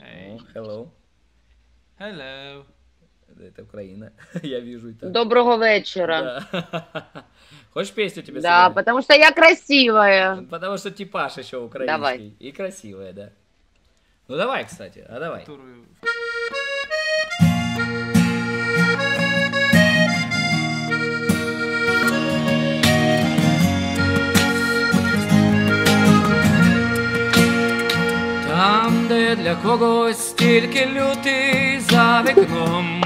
Hey. О, hello. Hello. Это Украина. Я вижу так. Доброго вечера. Да. Хочешь песню тебе Да, сыграть? потому что я красивая. Потому что типаж еще украинский. Давай. И красивая, да. Ну давай, кстати, а давай. Которую... для когось тільки лютий за вікном,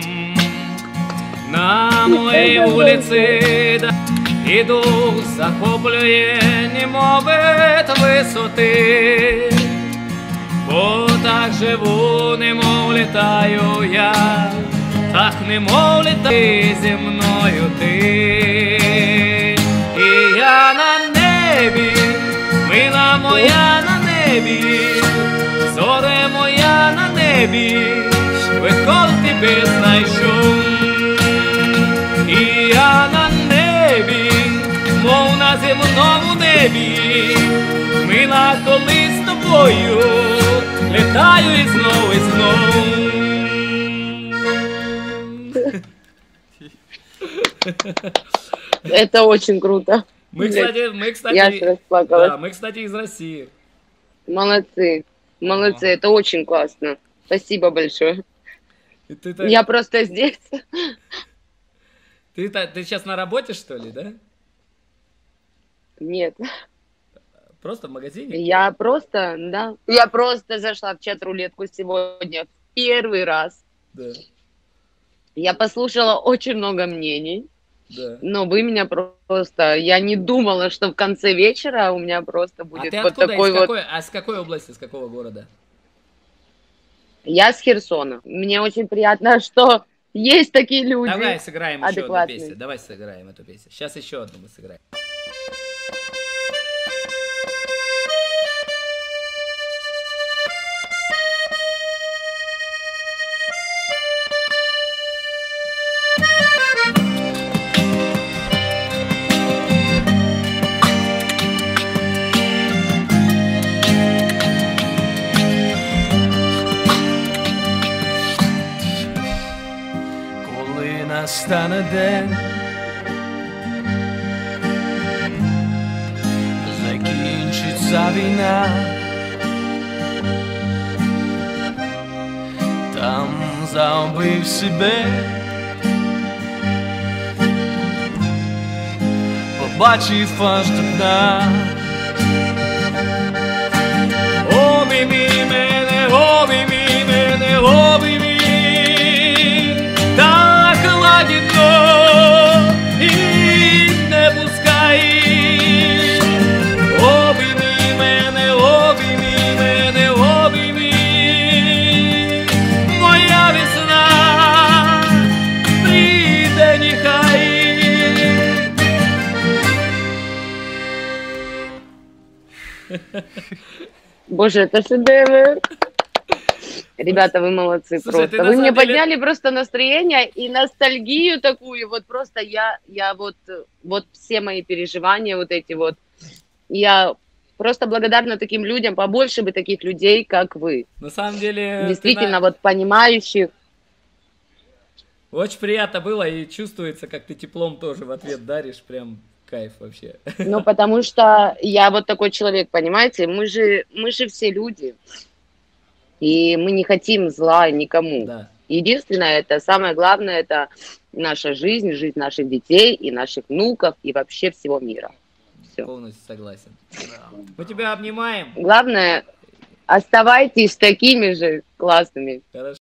на моїй вулиці да, і дух захоплює, немовит висоти, бо так живу, немов літаю я, так немов літай зі мною ти, мила коли з тобою, літаю і знов і знов. Это очень круто. Мы, Блядь, кстати, мы, кстати, Я аж расплакалась. да, мы, кстати, из России. Молодцы. Молодцы, это очень классно. Спасибо большое. И Ты, так- Я просто здесь. ты, та- ты сейчас на работе, что ли, да? Нет. Просто в магазине? Я просто, да. Я просто зашла в чат-рулетку сегодня в первый раз. Да, Я послушала очень много мнений, да. но вы меня просто... Я не думала, что в конце вечера у меня просто А будет ты вот откуда? такой из вот... какой, а с какой области, с какого города? Я с Херсона. Мне очень приятно, что есть такие люди. Давай сыграем еще одну песню. Давай сыграем эту песню. Сейчас еще одну мы сыграем. Настане день, закінчиться війна, там заубив себе, побачив аж до дна. Боже, это шедевр. Ребята, вы молодцы Слушай, просто. Вы мне деле- подняли просто настроение и ностальгию такую. Вот просто я, я вот, вот все мои переживания вот эти вот. Я просто благодарна таким людям, побольше бы таких людей, как вы. На самом деле, Действительно, на- вот понимающих. очень приятно было и чувствуется, как ты теплом тоже в ответ даришь. Прям кайф вообще. Ну, потому что я вот такой человек, понимаете? Мы же, мы же все люди. И мы не хотим зла никому. Да. Единственное, это самое главное, это наша жизнь, жизнь наших детей и наших внуков и вообще всего мира. Все. Полностью согласен. Мы тебя обнимаем. Главное, оставайтесь такими же классными. Хорошо.